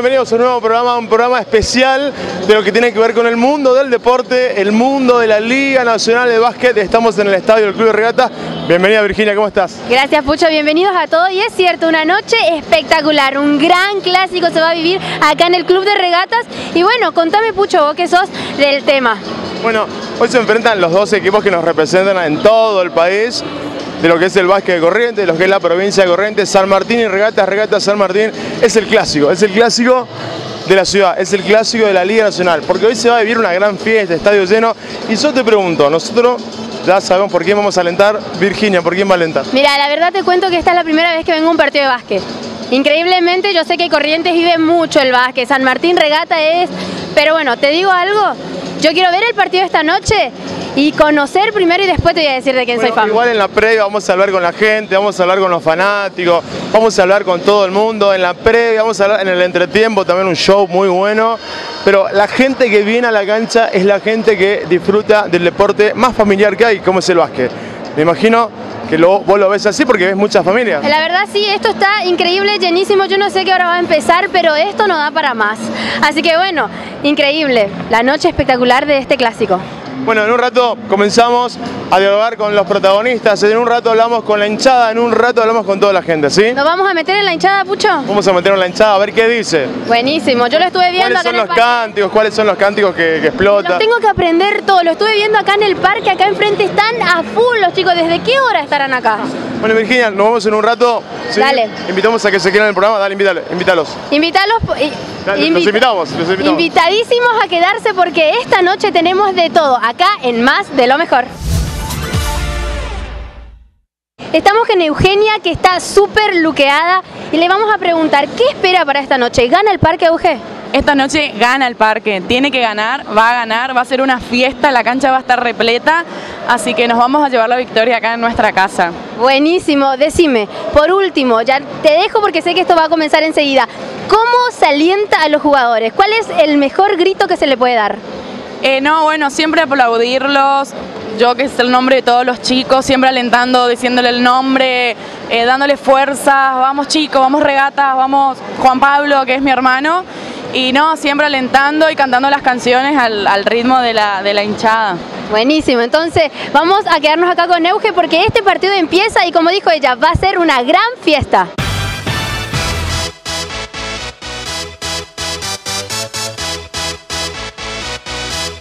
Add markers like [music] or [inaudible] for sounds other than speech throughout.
Bienvenidos a un nuevo programa, un programa especial de lo que tiene que ver con el mundo del deporte, el mundo de la Liga Nacional de Básquet. Estamos en el estadio del Club de Regata. Bienvenida Virginia, ¿cómo estás? Gracias Pucho, bienvenidos a todos. Y es cierto, una noche espectacular, un gran clásico se va a vivir acá en el Club de Regatas. Y bueno, contame Pucho, vos que sos del tema. Bueno, hoy se enfrentan los dos equipos que nos representan en todo el país de lo que es el básquet de Corrientes, de lo que es la provincia de Corrientes, San Martín y Regatas, Regatas San Martín, es el clásico, es el clásico de la ciudad, es el clásico de la Liga Nacional, porque hoy se va a vivir una gran fiesta, estadio lleno, y yo te pregunto, nosotros ya sabemos por quién vamos a alentar, Virginia, ¿por quién va a alentar? Mira, la verdad te cuento que esta es la primera vez que vengo a un partido de básquet. Increíblemente yo sé que Corrientes vive mucho el básquet, San Martín Regata es, pero bueno, te digo algo, yo quiero ver el partido esta noche y conocer primero y después te voy a decir de quién soy fan. Igual en la previa vamos a hablar con la gente, vamos a hablar con los fanáticos, vamos a hablar con todo el mundo. En la previa vamos a hablar en el entretiempo también un show muy bueno. Pero la gente que viene a la cancha es la gente que disfruta del deporte más familiar que hay, como es el básquet. Me imagino que vos lo ves así porque ves muchas familias. La verdad sí, esto está increíble, llenísimo. Yo no sé qué hora va a empezar, pero esto no da para más. Así que bueno, increíble. La noche espectacular de este clásico. Bueno, en un rato comenzamos a dialogar con los protagonistas, en un rato hablamos con la hinchada, en un rato hablamos con toda la gente, ¿sí? ¿Nos vamos a meter en la hinchada, Pucho? Vamos a meter en la hinchada, a ver qué dice. Buenísimo, yo lo estuve viendo ¿Cuáles son los cánticos? ¿Cuáles son los cánticos que, explotan? tengo que aprender todo, lo estuve viendo acá en el parque, acá enfrente están a full los chicos, ¿desde qué hora estarán acá? Bueno, Virginia, nos vemos en un rato. Dale. Invitamos a que se quieran en el programa, dale, invítalo, invítalos. Invítalos. los invitamos, los invitamos. Invitadísimos a quedarse porque esta noche tenemos de todo, acá en Más de lo Mejor. Estamos con Eugenia que está súper luqueada y le vamos a preguntar, ¿qué espera para esta noche? ¿Gana el Parque Euge? Esta noche gana el parque, tiene que ganar, va a ganar, va a ser una fiesta, la cancha va a estar repleta, así que nos vamos a llevar la victoria acá en nuestra casa. Buenísimo, decime, por último, ya te dejo porque sé que esto va a comenzar enseguida, ¿cómo se alienta a los jugadores? ¿Cuál es el mejor grito que se le puede dar? Eh, no, bueno, siempre aplaudirlos, yo que es el nombre de todos los chicos, siempre alentando, diciéndole el nombre, eh, dándole fuerza, vamos chicos, vamos regatas, vamos Juan Pablo, que es mi hermano, y no, siempre alentando y cantando las canciones al, ritmo de la, de la hinchada. Buenísimo, entonces vamos a quedarnos acá con Euge porque este partido empieza y como dijo ella, va a ser una gran fiesta.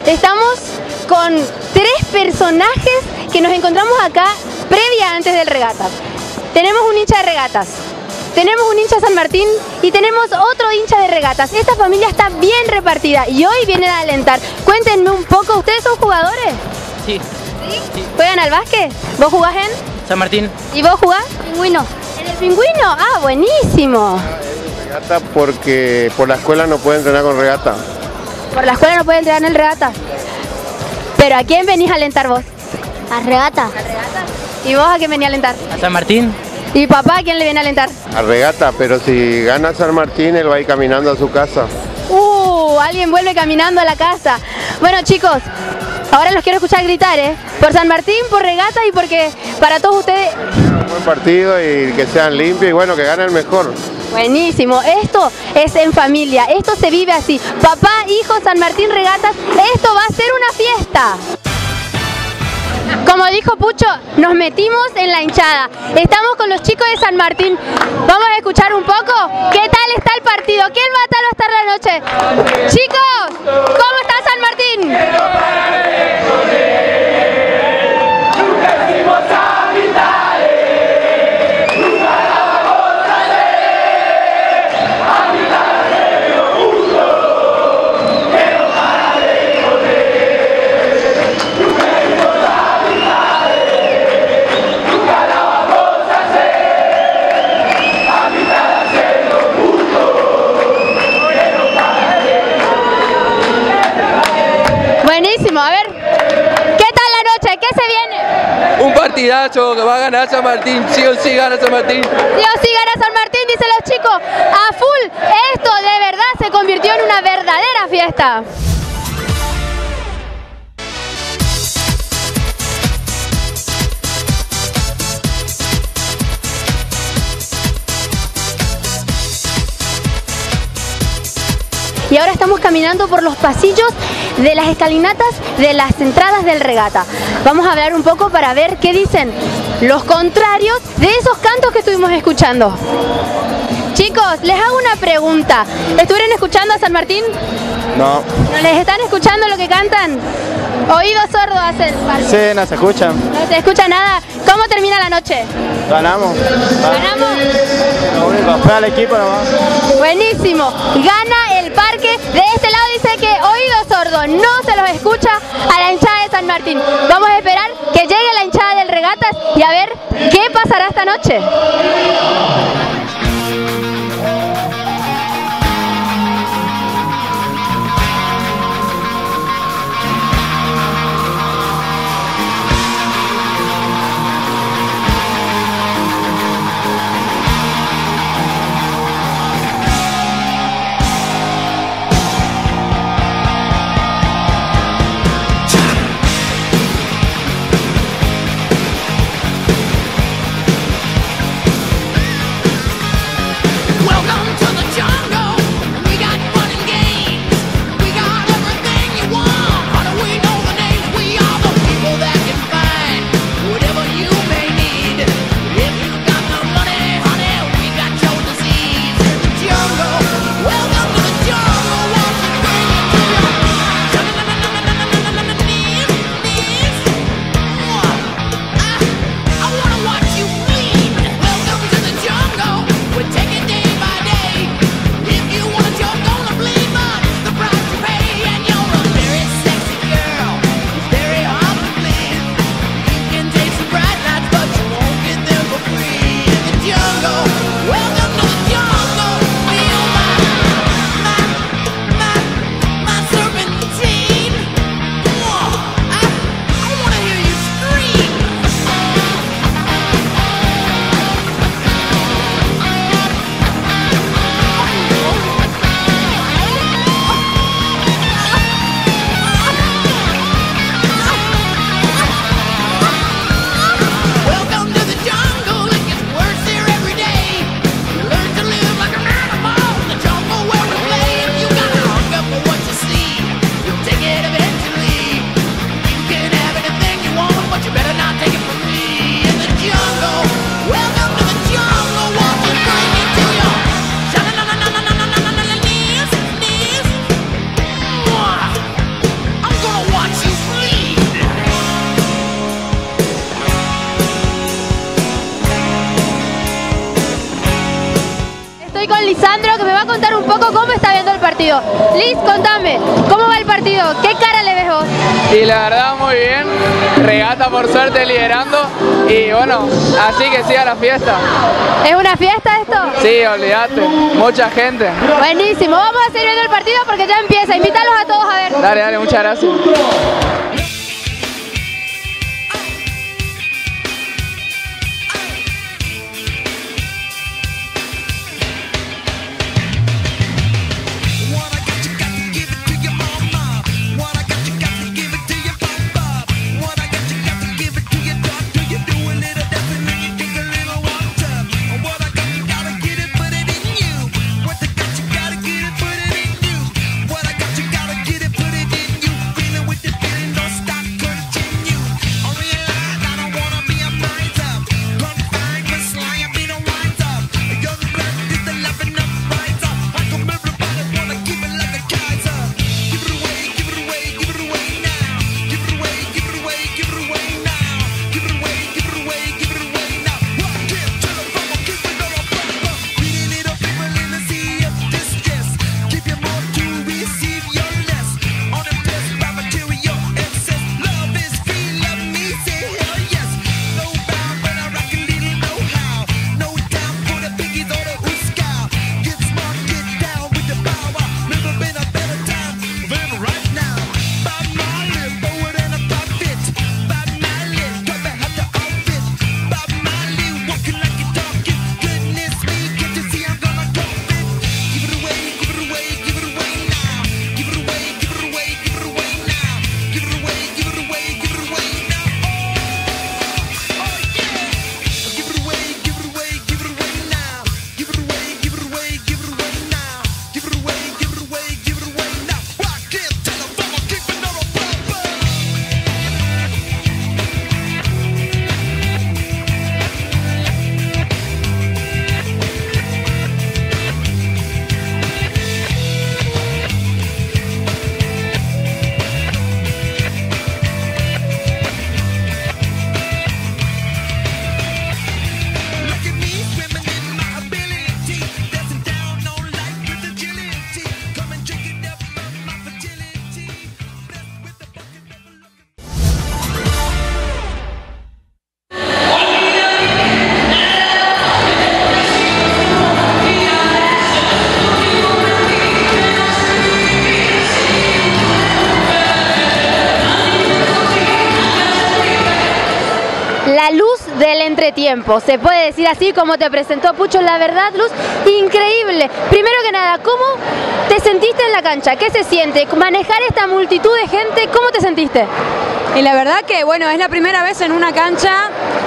Estamos con tres personajes que nos encontramos acá previa antes del regatas. Tenemos un hincha de regatas, tenemos un hincha de San Martín y tenemos otro hincha de regatas. Esta familia está bien repartida y hoy vienen a alentar. Cuéntenme un poco, ¿ustedes son jugadores? Sí. ¿Sí? ¿Juegan al básquet? ¿Vos jugás en? San Martín. ¿Y vos jugás? Pingüino. ¿En el pingüino? Ah, buenísimo. Regata porque por la escuela no puede entrenar con regata. ¿Por la escuela no puede entrenar en el regata? ¿Pero a quién venís a alentar vos? A regata. ¿A regata? ¿Y vos a quién venís a alentar? A San Martín. ¿Y papá a quién le viene a alentar? A regata, pero si gana San Martín, él va a ir caminando a su casa. ¡Uh! Alguien vuelve caminando a la casa. Bueno, chicos, ahora los quiero escuchar gritar, ¿eh? Por San Martín, por regata y porque para todos ustedes... Un buen partido y que sean limpios y bueno, que gane el mejor. Buenísimo, esto es en familia, esto se vive así. Papá, hijo, San Martín Regatas, esto va a ser una fiesta. Como dijo Pucho, nos metimos en la hinchada. Estamos con los chicos de San Martín. Vamos a escuchar un poco qué tal está el partido. ¿Quién va a a estar la noche? Chicos, ¿cómo está San Martín? Partidazo que va a ganar San Martín, sí o sí gana San Martín. Sí o sí gana San Martín, dicen los chicos, a full. Esto de verdad se convirtió en una verdadera fiesta. Caminando por los pasillos de las escalinatas de las entradas del regata. Vamos a hablar un poco para ver qué dicen los contrarios de esos cantos que estuvimos escuchando. Chicos, les hago una pregunta. ¿Estuvieron escuchando a San Martín? No. ¿No les están escuchando lo que cantan? Oído sordo hacen. Sí, no se escuchan. No se escucha nada. ¿Cómo termina la noche? Ganamos. ¿Ganamos? Lo único, fue al equipo nomás. Buenísimo. Gana el parque. De este lado dice que oído sordo no se los escucha a la hinchada de San Martín. Vamos a esperar que llegue la hinchada del Regatas y a ver qué pasará esta noche. Poco cómo está viendo el partido. Liz, contame, ¿cómo va el partido? ¿Qué cara le ves vos? Y la verdad muy bien, regata por suerte liderando y bueno, así que siga la fiesta. ¿Es una fiesta esto? Sí, olvídate, mucha gente. Buenísimo, vamos a seguir viendo el partido porque ya empieza. Invítalos a todos a ver. Dale, dale, muchas gracias. Se puede decir así como te presentó Pucho, la verdad, luz increíble. Primero que nada, ¿cómo te sentiste en la cancha? ¿Qué se siente? Manejar esta multitud de gente, ¿cómo te sentiste? Y la verdad que, bueno, es la primera vez en una cancha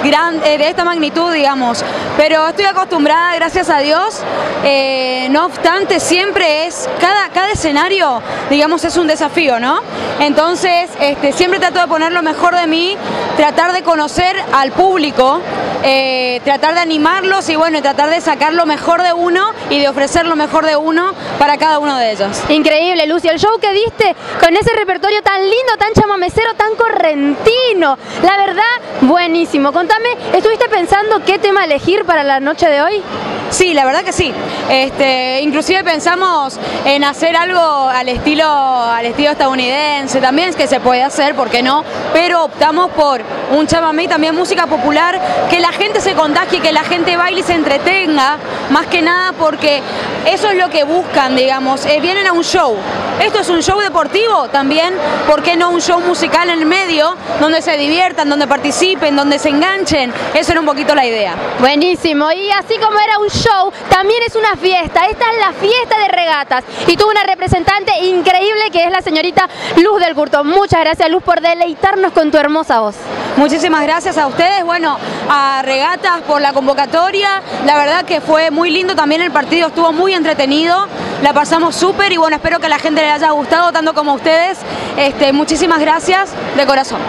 gran, eh, de esta magnitud, digamos. Pero estoy acostumbrada, gracias a Dios. Eh, no obstante, siempre es, cada, cada escenario, digamos, es un desafío, ¿no? Entonces, este, siempre trato de poner lo mejor de mí, tratar de conocer al público, eh, tratar de animarlos y, bueno, tratar de sacar lo mejor de uno y de ofrecer lo mejor de uno para cada uno de ellos. Increíble, Lucy. El show que diste con ese repertorio tan lindo, tan chamamecero, tan correntino. La verdad, buenísimo. Contame, ¿estuviste pensando qué tema elegir para la noche de hoy? Sí, la verdad que sí. Este, inclusive pensamos en hacer algo al estilo, al estilo estadounidense también, que se puede hacer, ¿por qué no? Pero optamos por un chamamé y también música popular, que la gente se contagie, que la gente baile y se entretenga, más que nada porque eso es lo que buscan, digamos. Eh, vienen a un show. Esto es un show deportivo también, ¿por qué no un show musical en el medio, donde se diviertan, donde participen, donde se enganchen? Eso era un poquito la idea. Buenísimo. Y así como era un show, también es una fiesta. Esta es la fiesta de regatas. Y tuvo una representante increíble que es la señorita Luz del Curto. Muchas gracias, Luz, por deleitarnos con tu hermosa voz. Muchísimas gracias a ustedes, bueno, a Regatas por la convocatoria. La verdad que fue muy lindo también el partido, estuvo muy entretenido. La pasamos súper y bueno, espero que la gente le haya gustado tanto como ustedes. Este, muchísimas gracias de corazón.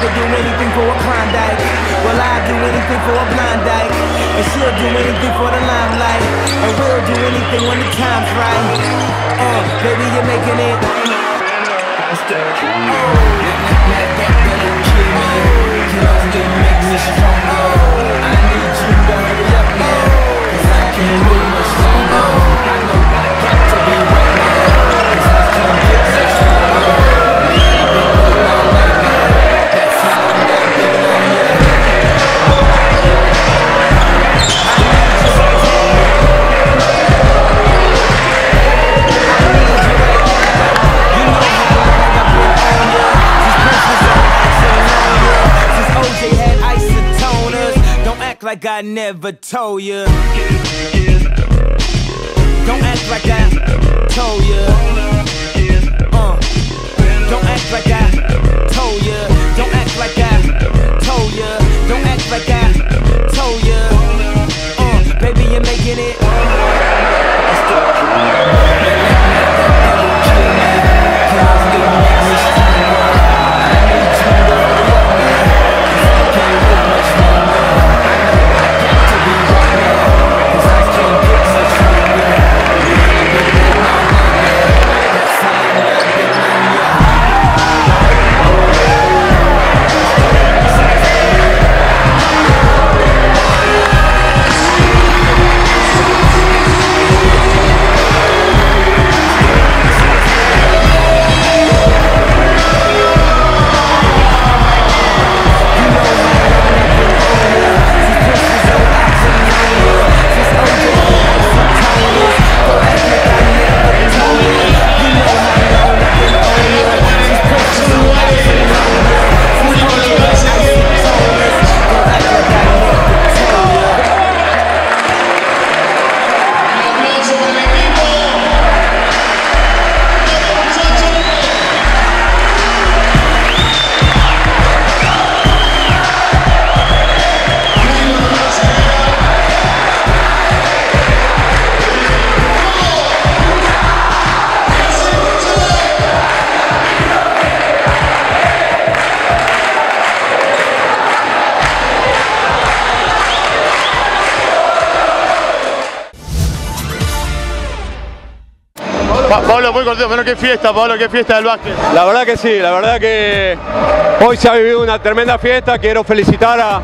To do anything for a Klondike. Well, I'd do anything for a blind dyke. And she'll do anything for the limelight. And we'll do anything when the time's right. Uh, baby, you're making it. Since like I never told ya. Don't act like I told ya. Uh, don't act like I told ya. Don't act like I told ya. Don't act like I told ya. Uh, baby, you're making it. Pa- Pablo, muy cortito, menos qué fiesta, Pablo, qué fiesta del básquet. La verdad que sí, la verdad que hoy se ha vivido una tremenda fiesta. Quiero felicitar a,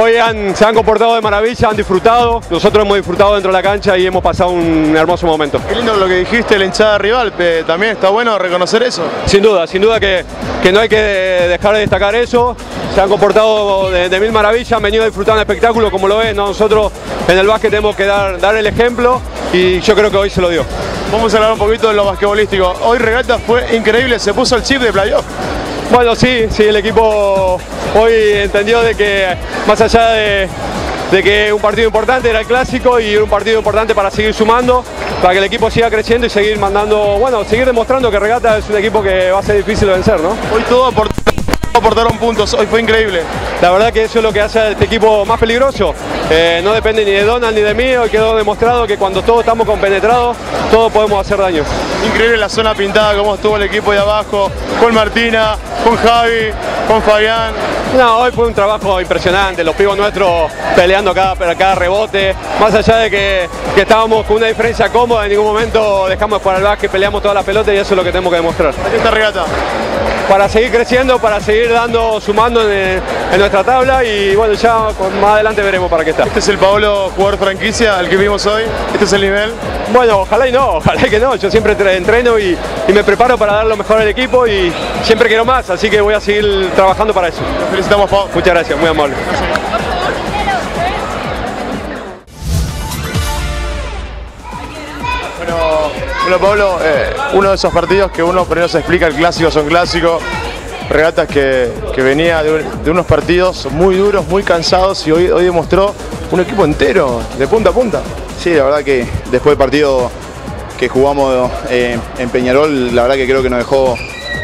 hoy han- se han comportado de maravilla, han disfrutado. Nosotros hemos disfrutado dentro de la cancha y hemos pasado un hermoso momento. Qué lindo lo que dijiste, la hinchada rival, también está bueno reconocer eso. Sin duda, sin duda que, que no hay que dejar de destacar eso. Se han comportado de, de mil maravillas, han venido a disfrutar un espectáculo como lo es. ¿no? Nosotros en el básquet tenemos que dar, dar el ejemplo y yo creo que hoy se lo dio. Vamos a hablar un poquito de lo basquetbolístico. Hoy Regata fue increíble, se puso el chip de playoff. Bueno, sí, sí, el equipo hoy entendió de que más allá de, de que un partido importante era el clásico y un partido importante para seguir sumando, para que el equipo siga creciendo y seguir mandando, bueno, seguir demostrando que Regata es un equipo que va a ser difícil de vencer, ¿no? Hoy todo aport- aportaron puntos, hoy fue increíble. La verdad que eso es lo que hace a este equipo más peligroso. Eh, no depende ni de Donald ni de mí, hoy quedó demostrado que cuando todos estamos compenetrados, todos podemos hacer daño. Increíble la zona pintada, cómo estuvo el equipo de abajo, con Martina, con Javi, con Fabián. No, hoy fue un trabajo impresionante, los pibos nuestros peleando cada, cada rebote, más allá de que, que estábamos con una diferencia cómoda, en ningún momento dejamos de jugar al básquet, peleamos todas las pelotas y eso es lo que tenemos que demostrar. Aquí está Regata. Para seguir creciendo, para seguir dando, sumando en, en nuestra tabla y bueno, ya con- más adelante veremos para qué está. Este es el Pablo, jugador franquicia, el que vimos hoy. Este es el nivel. Bueno, ojalá y no, [laughs] ojalá y que no. Yo siempre tre- entreno y, y me preparo para dar lo mejor al equipo y siempre quiero más, así que voy a seguir trabajando para eso. Muchas gracias, muy amable. Bueno, bueno, Pablo, eh, uno de esos partidos que uno primero se explica, el clásico son clásicos, regatas que, que venía de, un- de unos partidos muy duros, muy cansados y hoy, hoy demostró un equipo entero, de punta a punta. Sí, la verdad que después del partido que jugamos eh, en Peñarol, la verdad que creo que nos dejó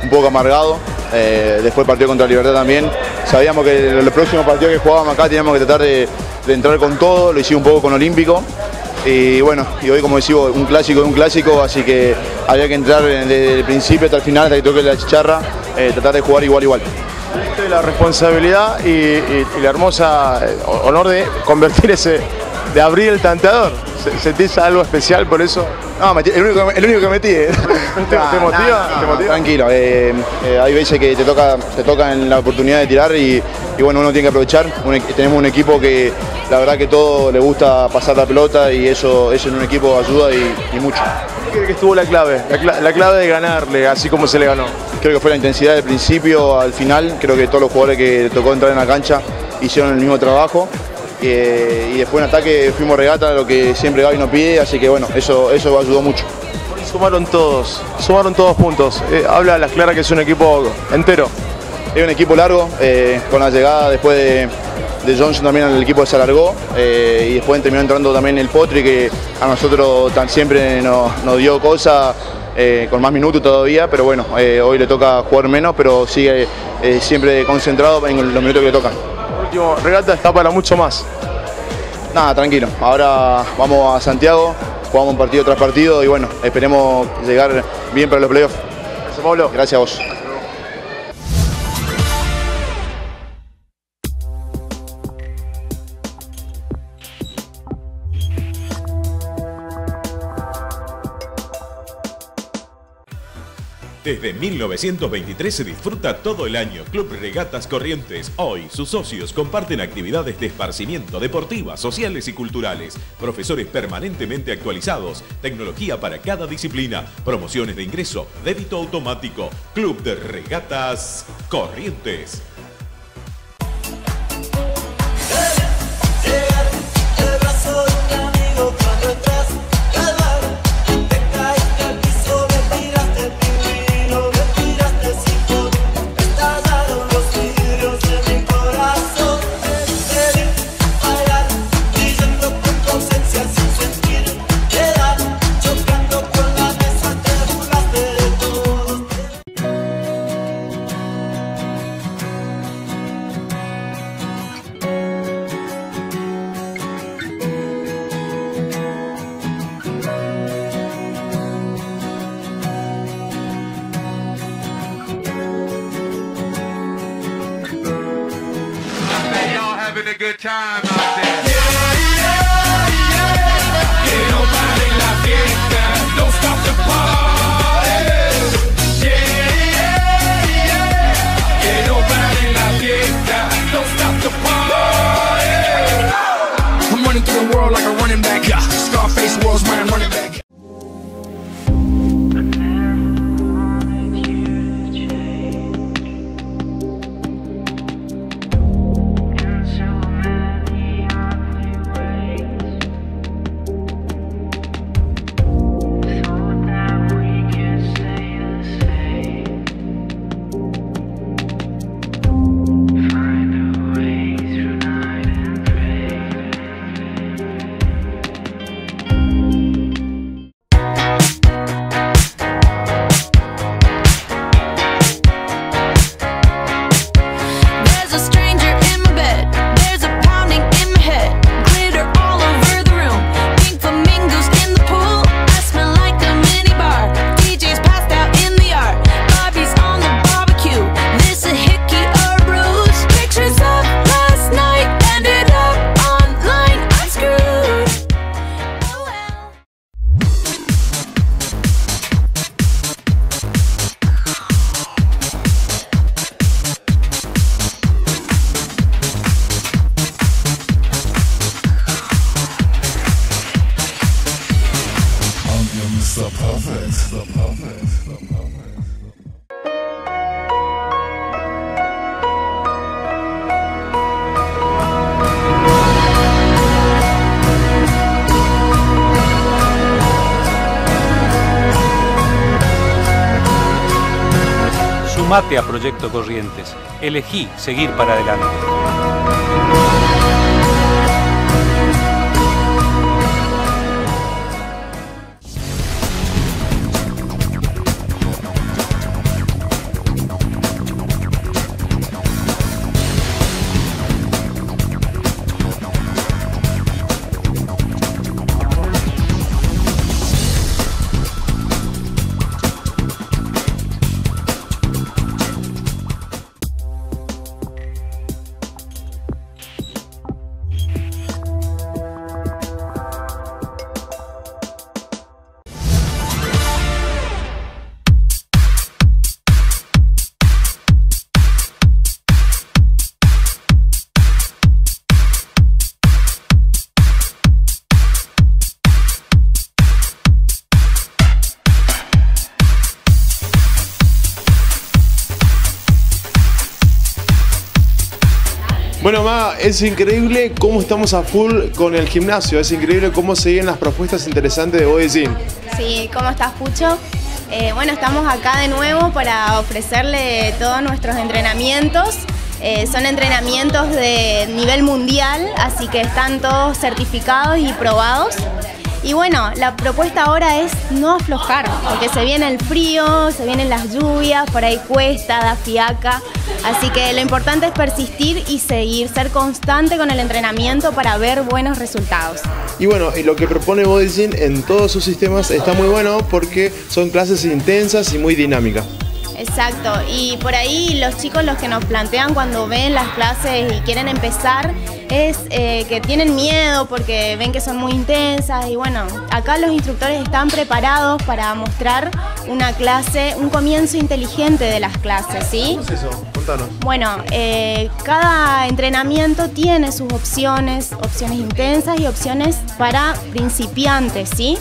un poco amargado. Eh, después del partido contra Libertad también. Sabíamos que los próximos partidos que jugábamos acá teníamos que tratar de, entrar con todo, lo hicimos un poco con Olímpico. Y bueno, y hoy como decimos, un clásico de un clásico, así que había que entrar desde el principio hasta el final, hasta que toque la chicharra, eh, tratar de jugar igual igual. La responsabilidad y, y- y la hermosa eh, honor de convertir ese, de abrir el tanteador. Se- ¿Sentís algo especial por eso? No, metí- el único, el único que metí. [laughs] ¿Te, te motiva? ¿Te motiva? Tranquilo, eh, eh, hay veces que te toca, te toca en la oportunidad de tirar y, y bueno, uno tiene que aprovechar. Un equ- tenemos un equipo que la verdad que todo le gusta pasar la pelota y eso, eso en un equipo ayuda y, y mucho. ¿Qué crees que estuvo la clave? La, cla- la clave de ganarle, así como se le ganó. Creo que fue la intensidad del principio al final, creo que todos los jugadores que tocó entrar en la cancha hicieron el mismo trabajo. Y después en ataque fuimos regata, lo que siempre Gaby nos pide, así que bueno, eso, eso ayudó mucho. Sumaron todos, sumaron todos puntos. Eh, habla a las claras que es un equipo entero. Es un equipo largo, eh, con la llegada después de, de Johnson también el equipo se alargó eh, y después terminó entrando también el Potri que a nosotros tan siempre nos, nos dio cosas eh, con más minutos todavía, pero bueno, eh, hoy le toca jugar menos, pero sigue siempre concentrado en los minutos que le tocan. Por último, regata está para mucho más. Nada, tranquilo, ahora vamos a Santiago, jugamos partido tras partido y bueno, esperemos llegar bien para los playoffs. Gracias, Pablo. Gracias a vos. Desde 1923 se disfruta todo el año Club Regatas Corrientes. Hoy sus socios comparten actividades de esparcimiento deportivas, sociales y culturales, profesores permanentemente actualizados, tecnología para cada disciplina, promociones de ingreso, débito automático. Club de Regatas Corrientes. Sumate a Proyecto Corrientes. Elegí seguir para adelante. Es increíble cómo estamos a full con el gimnasio. Es increíble cómo siguen las propuestas interesantes de Body Gym. Sí, ¿cómo estás, Pucho? Eh, bueno, estamos acá de nuevo para ofrecerle todos nuestros entrenamientos. Eh, son entrenamientos de nivel mundial, así que están todos certificados y probados. Y bueno, la propuesta ahora es no aflojar, porque se viene el frío, se vienen las lluvias, por ahí cuesta, da fiaca. Así que lo importante es persistir y seguir, ser constante con el entrenamiento para ver buenos resultados. Y bueno, y lo que propone Body Gym en todos sus sistemas está muy bueno porque son clases intensas y muy dinámicas. Exacto, y por ahí los chicos los que nos plantean cuando ven las clases y quieren empezar es eh, que tienen miedo porque ven que son muy intensas y bueno, acá los instructores están preparados para mostrar una clase, un comienzo inteligente de las clases, ¿sí? ¿Cómo es eso? Contanos. Bueno, eh, cada entrenamiento tiene sus opciones, opciones intensas y opciones para principiantes, ¿sí?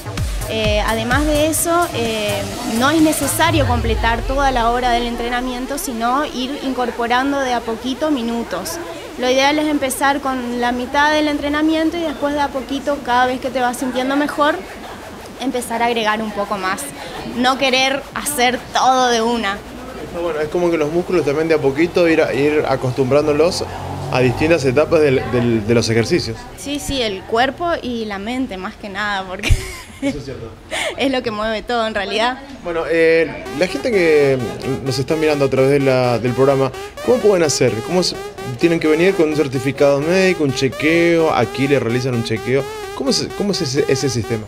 Eh, además de eso, eh, no es necesario completar toda la hora del entrenamiento, sino ir incorporando de a poquito minutos. Lo ideal es empezar con la mitad del entrenamiento y después de a poquito, cada vez que te vas sintiendo mejor, empezar a agregar un poco más. No querer hacer todo de una. Está Bueno, es como que los músculos también de a poquito ir, a- ir acostumbrándolos a distintas etapas del- del- de los ejercicios. Sí, sí, el cuerpo y la mente más que nada, porque Eso es cierto. [laughs] es lo que mueve todo en realidad. Bueno, eh, la gente que nos está mirando a través de la- del programa, ¿cómo pueden hacer? ¿Cómo se- tienen que venir con un certificado médico, un chequeo? Aquí le realizan un chequeo. ¿Cómo es, ese, sistema?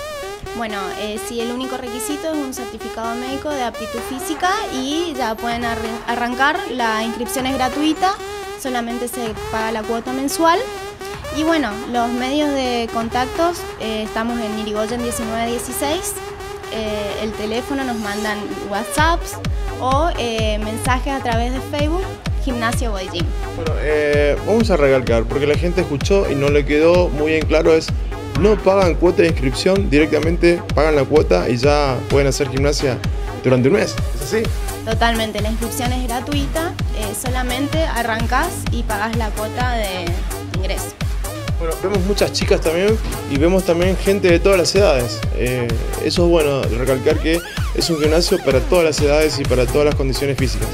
Bueno, eh, sí, el único requisito es un certificado médico de aptitud física y ya pueden arrancar. La inscripción es gratuita, solamente se paga la cuota mensual. Y bueno, los medios de contactos, eh, estamos en Irigoyen 1916. eh, el teléfono nos mandan WhatsApps o eh, mensajes a través de Facebook, Gimnasio Body Gym. Bueno, eh, vamos a recalcar, porque la gente escuchó y no le quedó muy en claro, es no pagan cuota de inscripción, directamente pagan la cuota y ya pueden hacer gimnasia durante un mes. ¿Es así? Totalmente, la inscripción es gratuita, eh, solamente arrancas y pagas la cuota de ingreso. Bueno, vemos muchas chicas también y vemos también gente de todas las edades. Eh, eso es bueno, recalcar que es un gimnasio para todas las edades y para todas las condiciones físicas.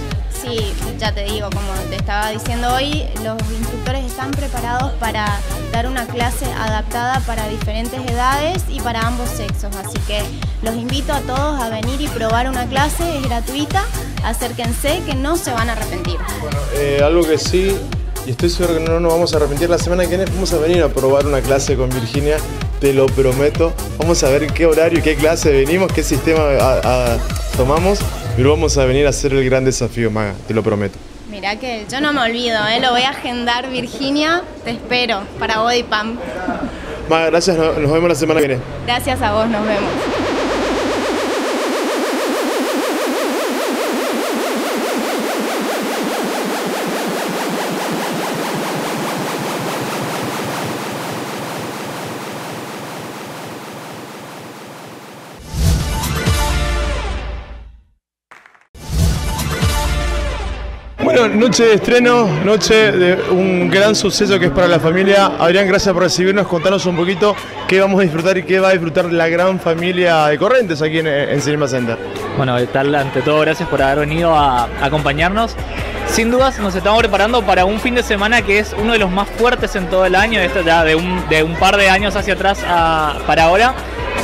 Sí, ya te digo, como te estaba diciendo hoy, los instructores están preparados para dar una clase adaptada para diferentes edades y para ambos sexos. Así que los invito a todos a venir y probar una clase, es gratuita, acérquense que no se van a arrepentir. Eh, algo que sí, y estoy seguro que no nos vamos a arrepentir, la semana que viene vamos a venir a probar una clase con Virginia, te lo prometo. Vamos a ver qué horario, qué clase venimos, qué sistema tomamos, pero vamos a venir a hacer el gran desafío, Maga, te lo prometo. Mirá que yo no me olvido, ¿eh? lo voy a agendar Virginia, te espero para Body Pump. Maga, gracias, no- nos vemos la semana que viene. Gracias a vos, nos vemos. Noche de estreno, noche de un gran suceso que es para la familia. Adrián, gracias por recibirnos. Contanos un poquito qué vamos a disfrutar y qué va a disfrutar la gran familia de Corrientes aquí en, en Cinema Center. Bueno, tal, ante todo, gracias por haber venido a acompañarnos. Sin dudas nos estamos preparando para un fin de semana que es uno de los más fuertes en todo el año, esto ya de un, de un par de años hacia atrás a- para ahora.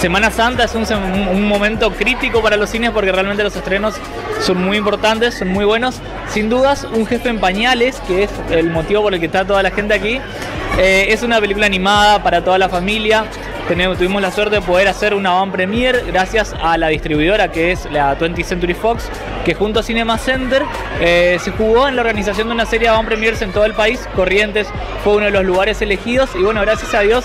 Semana Santa es un, momento crítico para los cines porque realmente los estrenos son muy importantes, son muy buenos. Sin dudas, Un jefe en pañales, que es el motivo por el que está toda la gente aquí, eh, es una película animada para toda la familia. Tuvimos la suerte de poder hacer una van premiere gracias a la distribuidora que es la 20th Century Fox, que junto a Cinema Center eh, se jugó en la organización de una serie de van premieres en todo el país. Corrientes fue uno de los lugares elegidos y bueno, gracias a Dios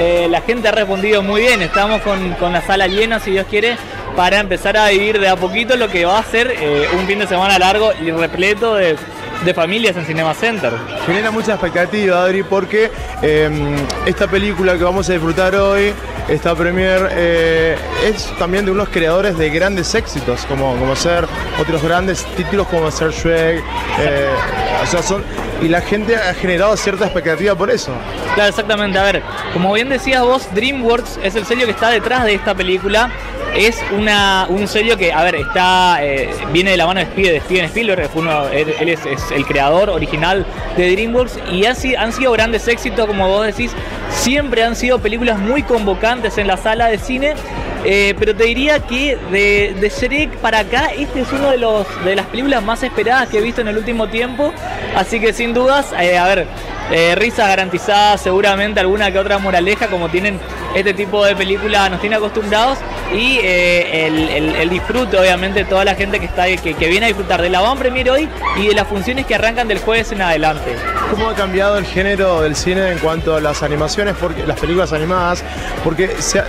eh, la gente ha respondido muy bien. Estamos con, con la sala llena, si Dios quiere, para empezar a vivir de a poquito lo que va a ser eh, un fin de semana largo y repleto de, de familias en Cinema Center. Genera mucha expectativa, Adri, porque eh, esta película que vamos a disfrutar hoy, esta premier, eh, es también de unos creadores de grandes éxitos, como, como ser otros grandes títulos como ser Shrek. eh, o sea, son, y la gente ha generado cierta expectativa por eso. Claro, exactamente. A ver, como bien decías vos, DreamWorks es el sello que está detrás de esta película. Es una, un sello que, a ver, está eh, viene de la mano de Steven Spielberg, él, es, el creador original de DreamWorks y han, han sido grandes éxitos, como vos decís. Siempre han sido películas muy convocantes en la sala de cine. eh, pero te diría que de, de Shrek para acá, este es uno de los de las películas más esperadas que he visto en el último tiempo. Así que sin dudas, eh, a ver, risas garantizadas, seguramente alguna que otra moraleja, como tienen este tipo de películas, nos tiene acostumbrados. Y eh, el, el- el disfrute, obviamente, toda la gente que está que, que viene a disfrutar de la Van Premier hoy y de las funciones que arrancan del jueves en adelante. ¿Cómo ha cambiado el género del cine en cuanto a las animaciones, porque, las películas animadas? Porque se ha-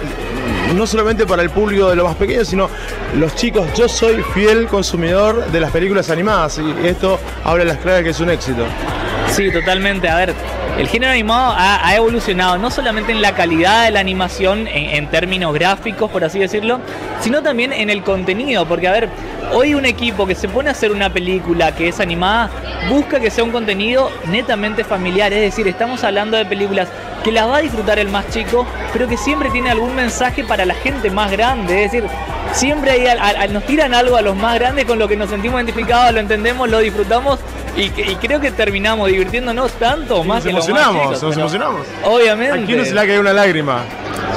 no solamente para el público de lo más pequeño, sino los chicos. Yo soy fiel consumidor de las películas animadas y esto habla las claras que es un éxito. Sí, totalmente. A ver, el género animado ha, evolucionado no solamente en la calidad de la animación, en, términos gráficos, por así decirlo, sino también en el contenido. Porque, a ver, hoy un equipo que se pone a hacer una película que es animada busca que sea un contenido netamente familiar. Es decir, estamos hablando de películas que las va a disfrutar el más chico, pero que siempre tiene algún mensaje para la gente más grande. Es decir, siempre hay nos tiran algo a los más grandes con lo que nos sentimos identificados, lo entendemos, lo disfrutamos y, y creo que terminamos divirtiéndonos tanto más nos que más emocionamos, chicos, nos emocionamos. Obviamente. ¿A quién no se le ha caído una lágrima?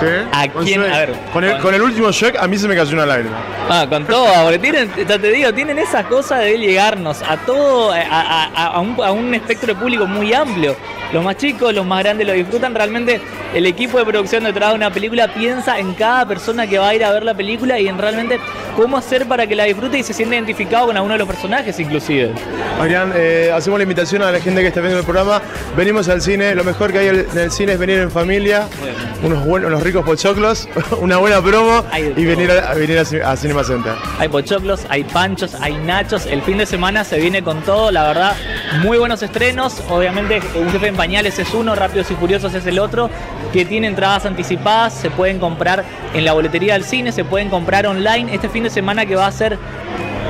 ¿Sí? ¿A Con quién? Shrek. A ver, Con el, con el último Shrek a mí se me cayó una lágrima. [laughs] Ah, con todo, porque tienen, ya te digo, tienen esa cosa de llegarnos a todo, a, a- a- a un, a un espectro de público muy amplio. Los más chicos, los más grandes lo disfrutan. Realmente el equipo de producción detrás de una película piensa en cada persona que va a ir a ver la película y en realmente cómo hacer para que la disfrute y se sienta identificado con alguno de los personajes inclusive. Adrián, eh, hacemos la invitación a la gente que está viendo el programa. Venimos al cine, lo mejor que hay en el cine es venir en familia, unos buenos, unos ricos pochoclos, [laughs] una buena promo y venir a, venir a, Ci- a Cinema Center. Hay pochoclos, hay panchos, hay nachos. El fin de semana se viene con todo, la verdad. Muy buenos estrenos. Obviamente, Un Jefe en Pañales es uno, Rápidos y Furiosos es el otro. Que tiene entradas anticipadas, se pueden comprar en la boletería del cine, se pueden comprar online. Este fin de semana que va a ser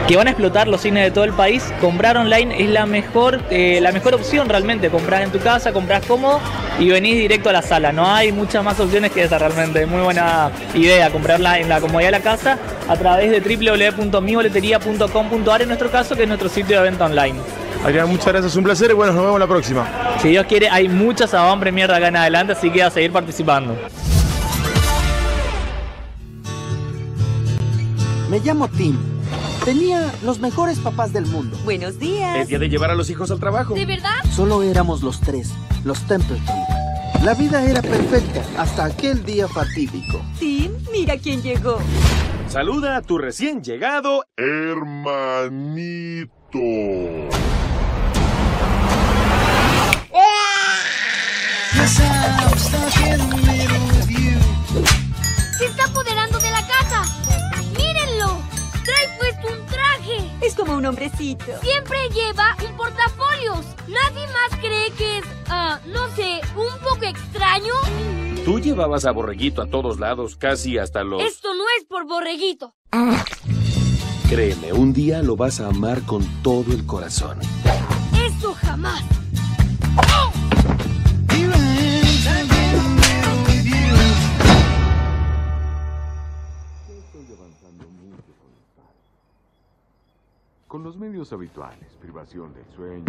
que van a explotar los cines de todo el país, comprar online es la mejor, eh, la mejor opción realmente. Comprar en tu casa, comprar cómodo y venís directo a la sala. No hay muchas más opciones que esa realmente. Muy buena idea comprarla en la comodidad de la casa a través de www.miboletería.com.ar en nuestro caso, que es nuestro sitio de venta online. Adrián, muchas gracias, un placer y bueno, nos vemos la próxima. Si Dios quiere, hay muchas premier de acá en adelante, así que a seguir participando. Me llamo Tim. Tenía los mejores papás del mundo. Buenos días. Es día de llevar a los hijos al trabajo. ¿De verdad? Solo éramos los tres, los Templeton. La vida era perfecta hasta aquel día fatídico. Tim, mira quién llegó. Saluda a tu recién llegado hermanito. Como un hombrecito. Siempre lleva un portafolios. Nadie más cree que es, ah, no sé, un poco extraño. Tú llevabas a Borreguito a todos lados, casi hasta los... Esto no es por borreguito. Créeme, un día lo vas a amar con todo el corazón. Eso jamás. Con los medios habituales, privación del sueño,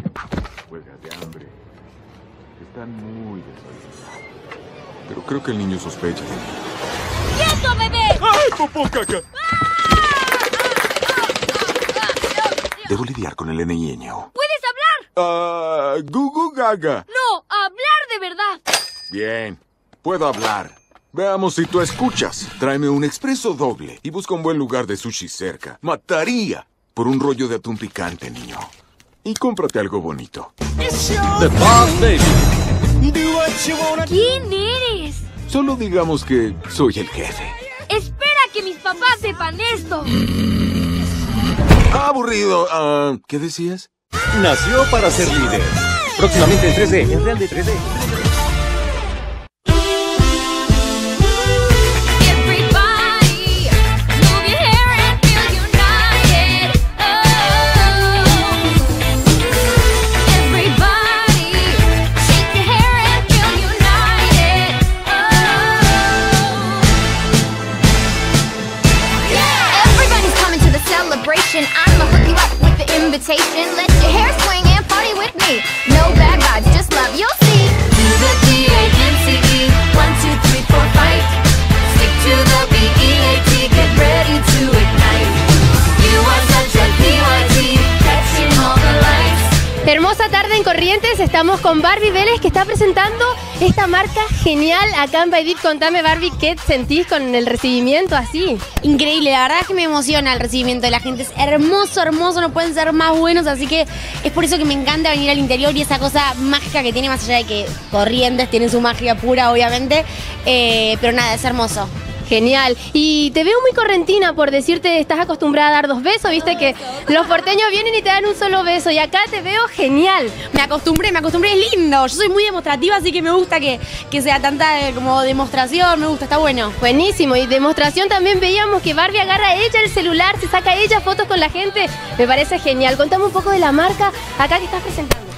huelgas de hambre, están muy desorientados. Pero creo que el niño sospecha de mí. ¡Quieto, bebé! ¡Ay, popó, caca! Debo lidiar con el niño. ¿Puedes hablar? Ah, gugu gaga. No, hablar de verdad. Bien, puedo hablar. Veamos si tú escuchas. Tráeme un expreso doble y busca un buen lugar de sushi cerca. Mataría por un rollo de atún picante, niño. Y cómprate algo bonito. The Boss Baby. ¿Quién eres? Solo digamos que soy el jefe. Espera que mis papás sepan esto. Aburrido. Ah, ¿Qué decías? Nació para ser líder. Próximamente en 3D, en Real de 3D. Con Barbie Vélez que está presentando esta marca genial acá en Baidit. Contame Barbie, ¿qué sentís con el recibimiento así? Increíble, la verdad es que me emociona el recibimiento de la gente. Es hermoso, hermoso, no pueden ser más buenos, así que es por eso que me encanta venir al interior y esa cosa mágica que tiene, más allá de que Corrientes tiene su magia pura, obviamente. Eh, pero nada, es hermoso. Genial. Y te veo muy correntina por decirte, estás acostumbrada a dar dos besos, viste que los porteños vienen y te dan un solo beso. Y acá te veo genial. Me acostumbré, me acostumbré, es lindo. Yo soy muy demostrativa, así que me gusta que, que sea tanta eh, como demostración, me gusta, está bueno. Buenísimo. Y demostración también veíamos que Barbie agarra ella el celular, se saca ella fotos con la gente. Me parece genial. Contame un poco de la marca acá que estás presentando.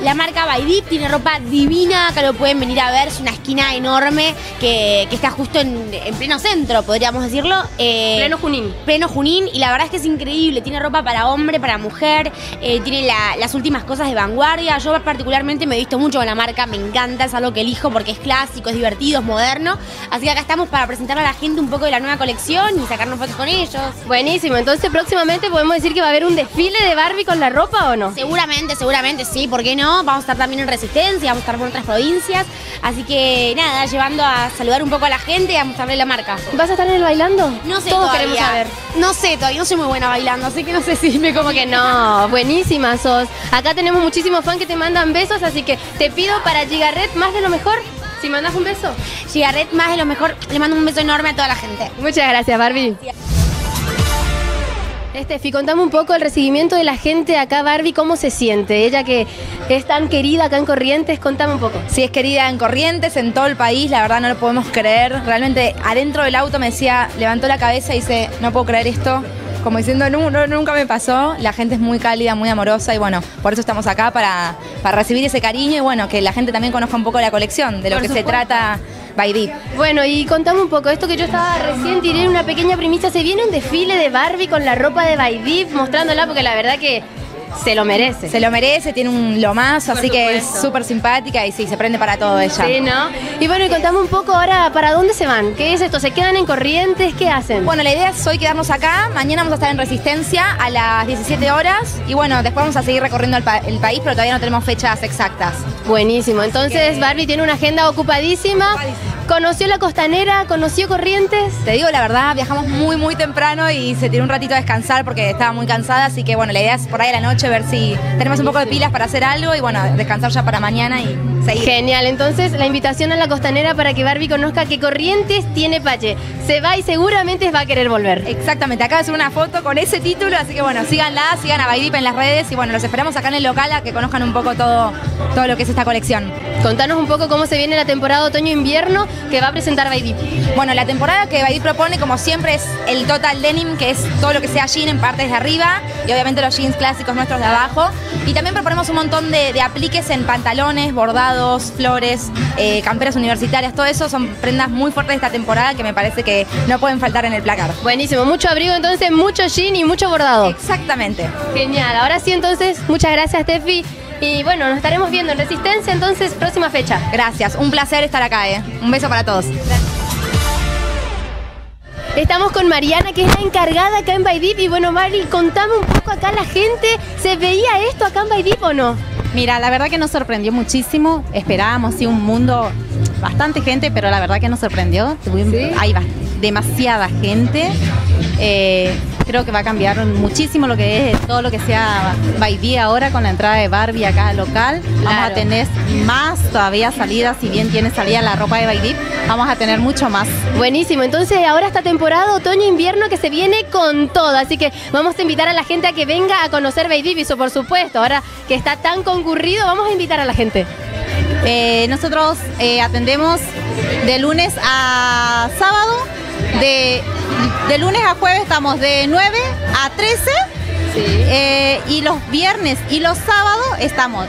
La marca Baidip tiene ropa divina, acá lo pueden venir a ver, es una esquina enorme que, que está justo en, en pleno centro, podríamos decirlo. Eh, Pleno Junín. Pleno Junín, y la verdad es que es increíble, tiene ropa para hombre, para mujer, eh, tiene la- las últimas cosas de vanguardia. Yo particularmente me he visto mucho con la marca, me encanta, es algo que elijo porque es clásico, es divertido, es moderno. Así que acá estamos para presentar a la gente un poco de la nueva colección y sacarnos fotos con ellos. Buenísimo. Entonces próximamente podemos decir que va a haber un desfile de Barbie con la ropa o no? Seguramente, seguramente sí, ¿por qué no? Vamos a estar también en Resistencia, vamos a estar por otras provincias. Así que nada, llevando a saludar un poco a la gente y a mostrarle la marca. ¿Vas a estar en el bailando? No sé Todos todavía. queremos saber. No sé todavía, no soy muy buena bailando, así que no sé si me Como que no, buenísima sos. Acá tenemos muchísimos fans que te mandan besos, así que te pido para Gigarret más de lo mejor. Si mandas un beso. Gigarret más de lo mejor, le mando un beso enorme a toda la gente. Muchas gracias, Barbie. Estefi, contame un poco el recibimiento de la gente acá, Barbie, ¿cómo se siente? Ella que es tan querida acá en Corrientes, contame un poco. Sí, es querida en Corrientes, en todo el país, la verdad no lo podemos creer. Realmente adentro del auto me decía, levantó la cabeza y dice, no puedo creer esto. Como diciendo, "Nu- no, nunca me pasó. La gente es muy cálida, muy amorosa y bueno, por eso estamos acá para, para recibir ese cariño y bueno, que la gente también conozca un poco la colección, de lo Por que supuesto. se trata Deep. Bueno, y contame un poco, esto que yo estaba recién tiré una pequeña primicia, se viene un desfile de Barbie con la ropa de Baidip mostrándola porque la verdad que se lo merece. Se lo merece, tiene un lomazo, Por así que es supuesto. súper simpática y sí, se prende para todo ella. Sí, ¿no? Y bueno, y contame un poco ahora, ¿para dónde se van? ¿Qué es esto? ¿Se quedan en Corrientes? ¿Qué hacen? Bueno, la idea es hoy quedarnos acá. Mañana vamos a estar en Resistencia a las 17 horas. Y bueno, después vamos a seguir recorriendo el, pa- el país, pero todavía no tenemos fechas exactas. Buenísimo. Entonces, Barbie tiene una agenda ocupadísima. ¿Conoció la costanera? ¿Conoció Corrientes? Te digo la verdad, viajamos muy, muy temprano y se tiró un ratito a descansar porque estaba muy cansada. Así que bueno, la idea es por ahí a la noche ver si tenemos un poco de pilas para hacer algo y bueno, descansar ya para mañana y seguir. Genial, entonces la invitación a la costanera para que Barbie conozca que Corrientes tiene Pache. Se va y seguramente va a querer volver. Exactamente, de hacer una foto con ese título, así que bueno, síganla, sigan a Baidip en las redes y bueno, los esperamos acá en el local a que conozcan un poco todo, todo lo que es esta colección. Contanos un poco cómo se viene la temporada otoño-invierno que va a presentar Baidip. Bueno, la temporada que Baidip propone, como siempre, es el total denim, que es todo lo que sea jean en partes de arriba y obviamente los jeans clásicos nuestros de abajo. Y también proponemos un montón de, de apliques en pantalones, bordados, flores, eh, camperas universitarias, todo eso son prendas muy fuertes de esta temporada que me parece que no pueden faltar en el placar. Buenísimo, mucho abrigo entonces, mucho jean y mucho bordado. Exactamente. Genial, ahora sí entonces, muchas gracias Tefi. Y bueno, nos estaremos viendo en Resistencia entonces, próxima fecha. Gracias, un placer estar acá, ¿eh? Un beso para todos. Estamos con Mariana, que es la encargada acá en Baidip. Y bueno, Mari, contame un poco acá la gente. ¿Se veía esto acá en Baidip o no? Mira, la verdad que nos sorprendió muchísimo. Esperábamos sí, un mundo, bastante gente, pero la verdad que nos sorprendió. Tuvimos- Hay demasiada gente. Eh, creo que va a cambiar muchísimo lo que es todo lo que sea Baidí ahora con la entrada de Barbie acá al local. Vamos a tener más todavía salidas, si bien tiene salida la ropa de Baidí, vamos a tener mucho más. Buenísimo, entonces ahora esta temporada otoño-invierno que se viene con todo, así que vamos a invitar a la gente a que venga a conocer eso por supuesto, ahora que está tan concurrido, vamos a invitar a la gente. Eh, nosotros eh, atendemos de lunes a sábado, de, de lunes a jueves estamos de 9 a 13 eh, y los viernes y los sábados estamos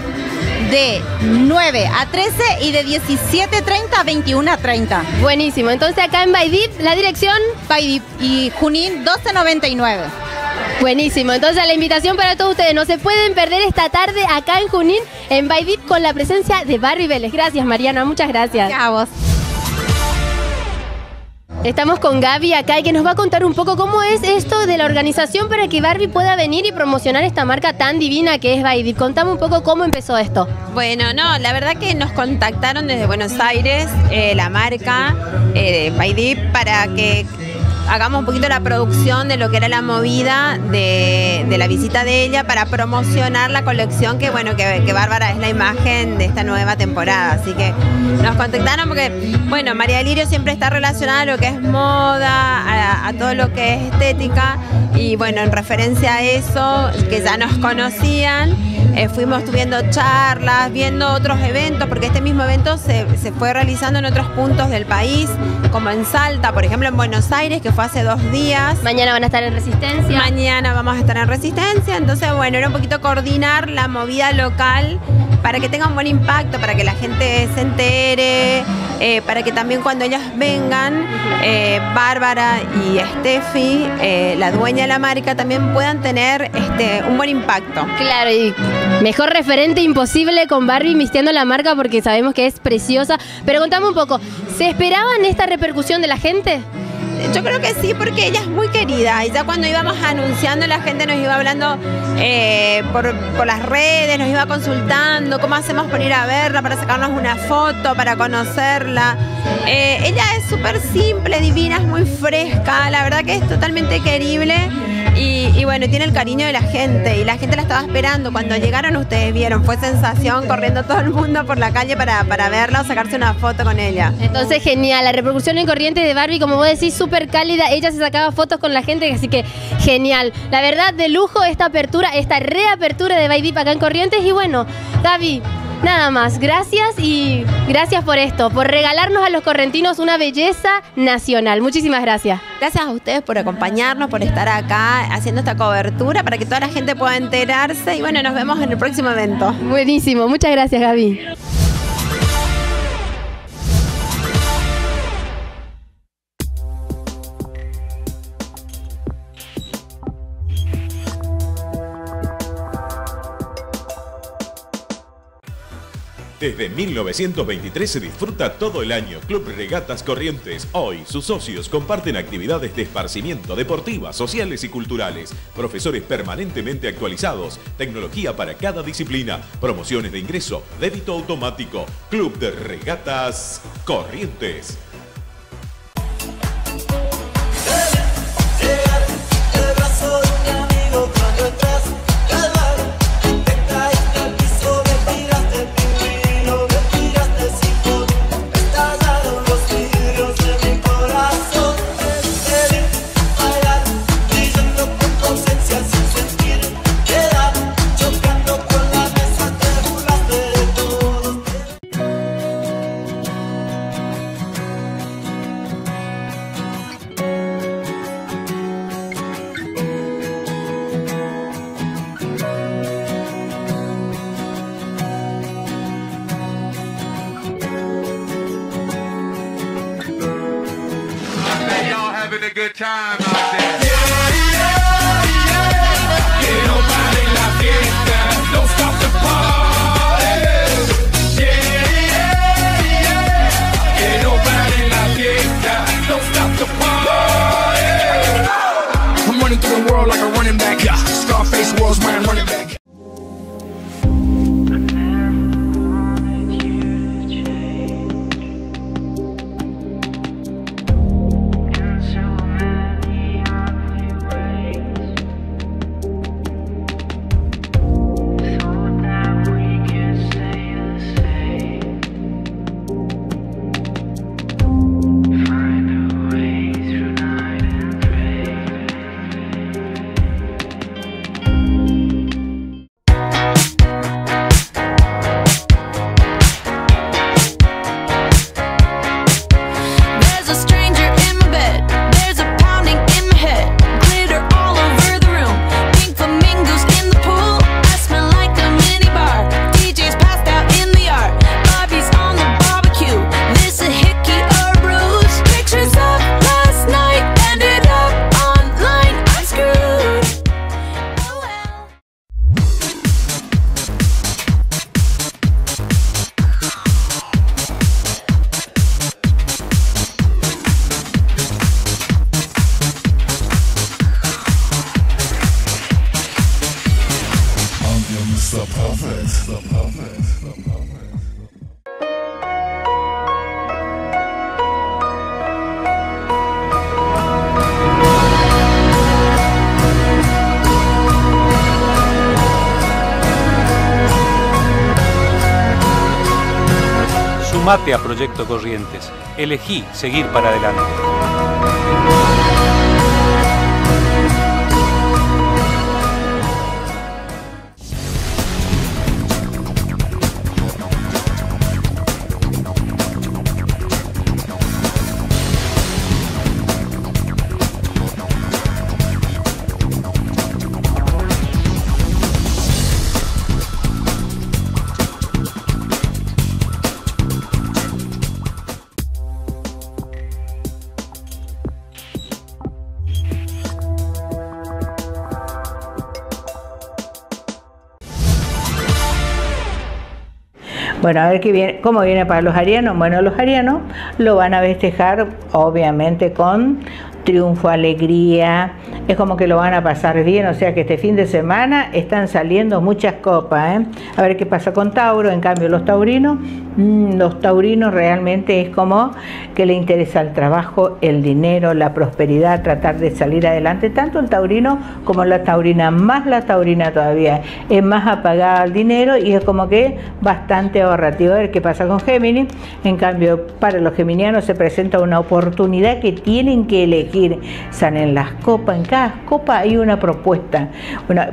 de 9 a 13 y de 17.30 a 21.30. Buenísimo, entonces acá en Baidip, la dirección... Baidip y Junín 1299. Buenísimo, entonces la invitación para todos ustedes, no se pueden perder esta tarde acá en Junín, en Baidip, con la presencia de Barbie Vélez. Gracias Mariana, muchas gracias. A vos. Estamos con Gaby acá y que nos va a contar un poco cómo es esto de la organización para que Barbie pueda venir y promocionar esta marca tan divina que es Baidip. Contame un poco cómo empezó esto. Bueno, no, la verdad que nos contactaron desde Buenos Aires, eh, la marca eh, para que hagamos un poquito la producción de lo que era la movida de, la visita de ella para promocionar la colección que, bueno, que, Bárbara es la imagen de esta nueva temporada. Así que nos contactaron porque, bueno, María Lirio siempre está relacionada a lo que es moda, a todo lo que es estética y, bueno, en referencia a eso, que ya nos conocían, eh, fuimos tuviendo charlas, viendo otros eventos, porque este mismo evento se, se fue realizando en otros puntos del país, como en Salta, por ejemplo, en Buenos Aires, que fue hace dos días. Mañana van a estar en Resistencia. Mañana vamos a estar en Resistencia, entonces, bueno, era un poquito coordinar la movida local para que tenga un buen impacto, para que la gente se entere, eh, para que también cuando ellos vengan, eh, Bárbara y Steffi, eh, la dueña de la marca, también puedan tener este, un buen impacto. Claro, y mejor referente imposible con Barbie vistiendo la marca porque sabemos que es preciosa. Pero contame un poco, ¿se esperaban esta repercusión de la gente? Yo creo que sí, porque ella es muy querida. Y ya cuando íbamos anunciando, la gente nos iba hablando eh, por, las redes, nos iba consultando cómo hacemos para ir a verla, para sacarnos una foto, para conocerla. Eh, ella es súper simple, divina, es muy fresca. La verdad que es totalmente querible. Y, bueno, tiene el cariño de la gente. Y la gente la estaba esperando. Cuando llegaron, ustedes vieron, fue sensación corriendo todo el mundo por la calle para, para verla o sacarse una foto con ella. Entonces, genial. La repercusión en Corrientes de Barbie, como vos decís, súper cálida. Ella se sacaba fotos con la gente, así que genial. La verdad, de lujo esta apertura, esta reapertura de Baidip acá en Corrientes. Y bueno, Gaby, nada más. Gracias y gracias por esto, por regalarnos a los correntinos una belleza nacional. Muchísimas gracias. Gracias a ustedes por acompañarnos, por estar acá haciendo esta cobertura para que toda la gente pueda enterarse. Y bueno, nos vemos en el próximo evento. Buenísimo. Muchas gracias, Gaby. Desde 1923 se disfruta todo el año Club Regatas Corrientes. Hoy sus socios comparten actividades de esparcimiento deportivas, sociales y culturales, profesores permanentemente actualizados, tecnología para cada disciplina, promociones de ingreso, débito automático. Club de Regatas Corrientes. Sumate a Proyecto Corrientes. Elegí seguir para adelante. Bueno, a ver qué viene, cómo viene para los arianos. Bueno, los arianos lo van a festejar obviamente con triunfo, alegría, es como que lo van a pasar bien, o sea que este fin de semana están saliendo muchas copas. ¿eh? A ver qué pasa con Tauro, en cambio los taurinos, mm, los taurinos realmente es como que le interesa el trabajo, el dinero, la prosperidad, tratar de salir adelante, tanto el taurino como la taurina, más la taurina todavía, es más apagada al dinero y es como que bastante ahorrativo. A ver qué pasa con Géminis, en cambio para los geminianos se presenta una oportunidad que tienen que elegir, salen las copas, en cada copa hay una propuesta,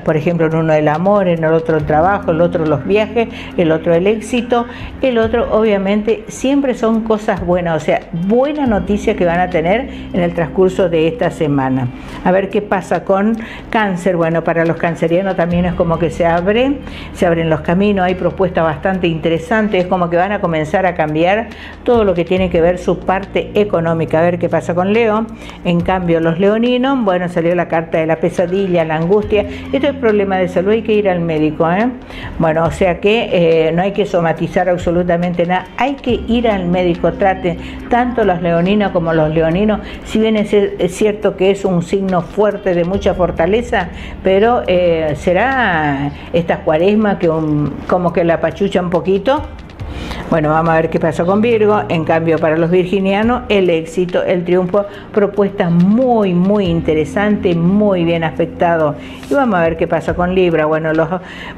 por ejemplo en uno el amor, en el otro el trabajo, el otro los viajes, el otro el éxito, el otro obviamente siempre son cosas buenas, o sea, buena noticia que van a tener en el transcurso de esta semana. A ver qué pasa con cáncer, bueno, para los cancerianos también es como que se abre, se abren los caminos, hay propuestas bastante interesantes, es como que van a comenzar a cambiar todo lo que tiene que ver su parte económica, a ver qué pasa con Leo. En cambio, los leoninos, bueno, salió la carta de la pesadilla, la angustia, esto es problema de salud, hay que ir al médico, ¿eh? Bueno, o sea que eh, no hay que somatizar absolutamente nada, hay que ir al médico, traten tanto los leoninos como los leoninos, si bien es, es cierto que es un signo fuerte de mucha fortaleza, pero eh, será esta cuaresma que un- como que la pachucha un poquito. Bueno, vamos a ver qué pasa con Virgo. En cambio, para los virginianos, el éxito, el triunfo, propuesta muy, muy interesante, muy bien afectado. Y vamos a ver qué pasa con Libra. Bueno,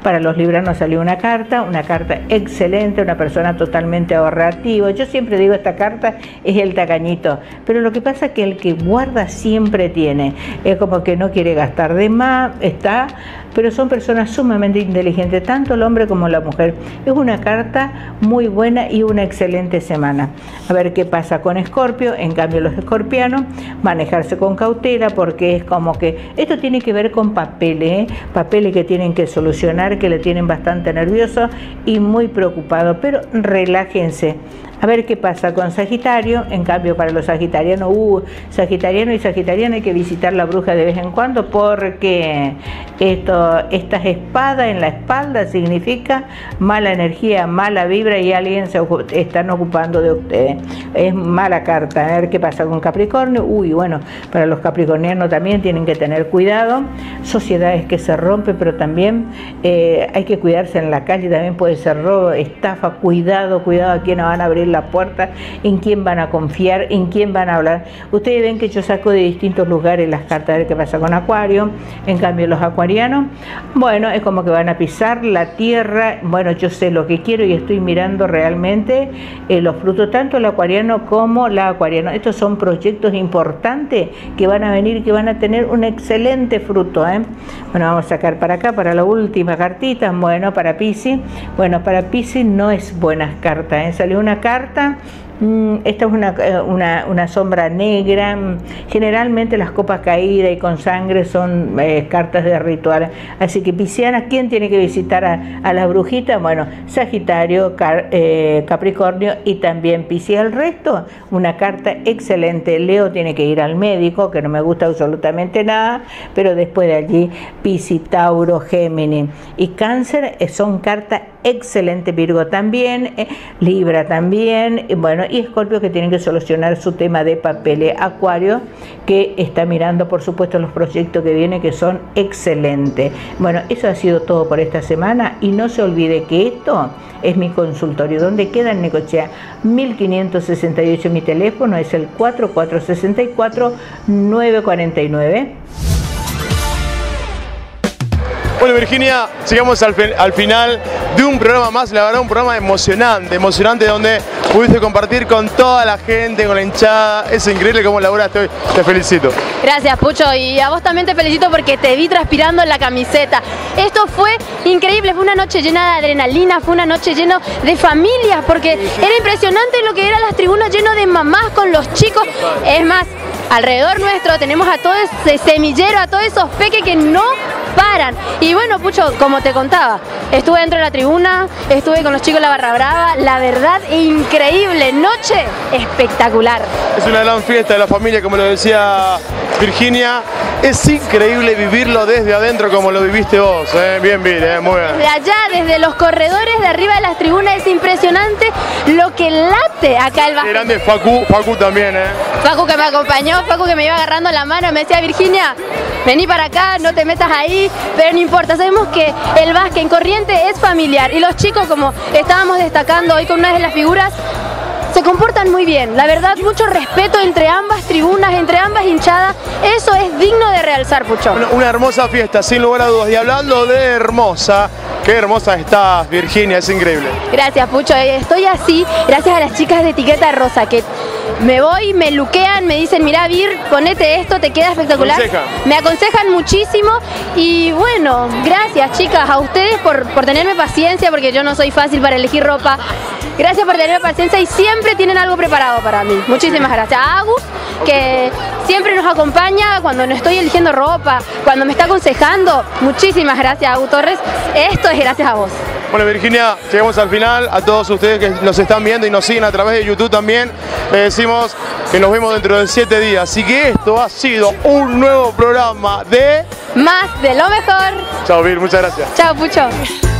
para los libranos salió una carta, una carta excelente, una persona totalmente ahorrativa. Yo siempre digo, esta carta es el tacañito. Pero lo que pasa es que el que guarda siempre tiene. Es como que no quiere gastar de más, está, pero son personas sumamente inteligentes, tanto el hombre como la mujer. Es una carta muy buena y una excelente semana. A ver qué pasa con Escorpio. En cambio, los escorpianos, manejarse con cautela porque es como que esto tiene que ver con papeles, ¿eh? papeles que tienen que solucionar, que le tienen bastante nervioso y muy preocupado. Pero relájense. A ver qué pasa con Sagitario. En cambio, para los sagitarianos, uh, sagitariano y sagitariana hay que visitar la bruja de vez en cuando porque esto, estas espadas en la espalda significa mala energía, mala vibra y alguien se están ocupando de ustedes. Es mala carta. A ver qué pasa con Capricornio. Uy, bueno, para los capricornianos también tienen que tener cuidado. Sociedades que se rompen, pero también eh, hay que cuidarse en la calle. También puede ser robo, estafa. Cuidado, cuidado a quién van a abrir la puerta, en quién van a confiar, en quién van a hablar. Ustedes ven que yo saco de distintos lugares las cartas de qué pasa con Acuario. En cambio, los acuarianos, bueno, es como que van a pisar la tierra. Bueno, yo sé lo que quiero y estoy mirando realmente eh, los frutos, tanto el acuariano como la acuariana. Estos son proyectos importantes que van a venir que van a tener un excelente fruto. ¿eh? Bueno, vamos a sacar para acá, para la última cartita. Bueno, para Pisces. Bueno, para Pisces no es buenas cartas. ¿eh? Salió una carta. Mm, Esta es una, eh, una, una sombra negra. mm, Generalmente las copas caídas y con sangre son eh, cartas de ritual. Así que Pisciana, ¿quién tiene que visitar a, a las brujitas? Bueno, Sagitario, Car- eh, Capricornio y también Piscis. El resto, una carta excelente. Leo tiene que ir al médico, que no me gusta absolutamente nada, pero después de allí Piscis, Tauro, Géminis y Cáncer eh, son cartas excelentes. Virgo también, Libra también, bueno, y Escorpio que tienen que solucionar su tema de papeles. Acuario que está mirando, por supuesto, los proyectos que vienen que son excelentes. Bueno, eso ha sido todo por esta semana y no se olvide que esto es mi consultorio. donde queda en Necochea? 1568 mi teléfono es el 4464 949. Bueno, Virginia, llegamos al, al final de un programa más, la verdad, un programa emocionante, emocionante donde pudiste compartir con toda la gente, con la hinchada. Es increíble cómo laboraste hoy. Te felicito. Gracias, Pucho. Y a vos también te felicito porque te vi transpirando en la camiseta. Esto fue increíble, fue una noche llena de adrenalina, fue una noche llena de familias, porque era impresionante lo que eran las tribunas lleno de mamás con los chicos. Es más, alrededor nuestro tenemos a todo ese semillero, a todos esos peques que no paran. Y bueno, Pucho, como te contaba, estuve dentro de la tribuna, estuve con los chicos de la Barra Brava, la verdad, increíble, noche espectacular. Es una gran fiesta de la familia, como lo decía Virginia. Es increíble vivirlo desde adentro como lo viviste vos. ¿eh? Bien, bien, ¿eh? muy bien. Desde allá, desde los corredores de arriba de las tribunas, es impresionante lo que late acá el básquet. grande Facu, Facu también, ¿eh? Facu que me acompañó, Facu que me iba agarrando la mano, me decía Virginia, vení para acá, no te metas ahí, pero no importa, sabemos que el básquet en corriente es familiar y los chicos, como estábamos destacando hoy con una de las figuras, se comportan muy bien. La verdad, mucho respeto entre ambas tribunas, entre ambas hinchadas, eso es digno de realzar, Pucho. Una, una hermosa fiesta, sin lugar a dudas. Y hablando de hermosa, qué hermosa estás, Virginia, es increíble. Gracias, Pucho. Estoy así gracias a las chicas de Etiqueta Rosa que me voy, me luquean, me dicen, mira, Vir, ponete esto, te queda espectacular. Me aconsejan muchísimo y bueno, gracias chicas a ustedes por, por tenerme paciencia porque yo no soy fácil para elegir ropa. Gracias por tenerme paciencia y siempre tienen algo preparado para mí. Muchísimas gracias. A Agus, que siempre nos acompaña cuando no estoy eligiendo ropa, cuando me está aconsejando. Muchísimas gracias, Agus Torres. Esto es gracias a vos. Bueno, Virginia, llegamos al final. A todos ustedes que nos están viendo y nos siguen a través de YouTube también, les decimos que nos vemos dentro de siete días. Así que esto ha sido un nuevo programa de... Más de lo mejor. Chao, Vir, muchas gracias. Chao, Pucho.